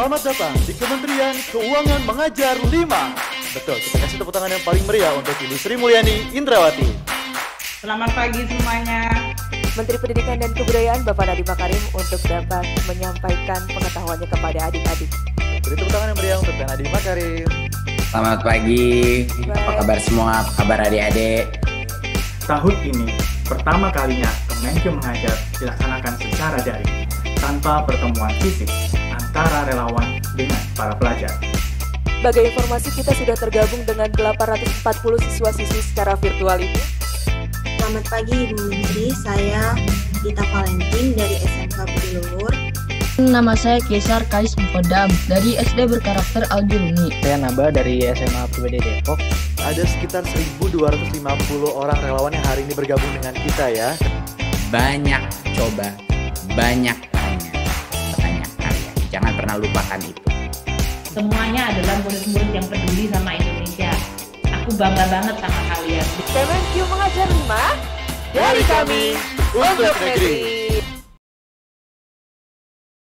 Selamat datang di Kementerian Keuangan Mengajar 5. Betul, kita kasih tepuk tangan yang paling meriah untuk Ibu Sri Mulyani Indrawati. Selamat pagi semuanya. Menteri Pendidikan dan Kebudayaan Bapak Nadiem Makarim untuk dapat menyampaikan pengetahuannya kepada adik-adik. Beri tepuk tangan yang meriah untuk Pak Nadiem Makarim. Selamat pagi, apa kabar semua? Apa kabar adik-adik? Tahun ini pertama kalinya Kemenkeu Mengajar dilaksanakan secara daring tanpa pertemuan fisik antara relawan dengan para pelajar. Sebagai informasi kita sudah tergabung dengan 840 siswa-siswi secara virtual itu. Selamat pagi Ibu Menteri, saya Dita Valentin dari SMK Budi Luhur. Nama saya Kesar Kais Mukodam dari SD berkarakter Aljuruni. Saya Naba dari SMA PBD Depok. Ada sekitar 1.250 orang relawan yang hari ini bergabung dengan kita ya. Banyak coba, banyak. Jangan pernah lupakan itu. Semuanya adalah murid-murid yang peduli sama Indonesia. Aku bangga banget sama kalian. Kemenkeu Mengajar 5 dari kami untuk negeri.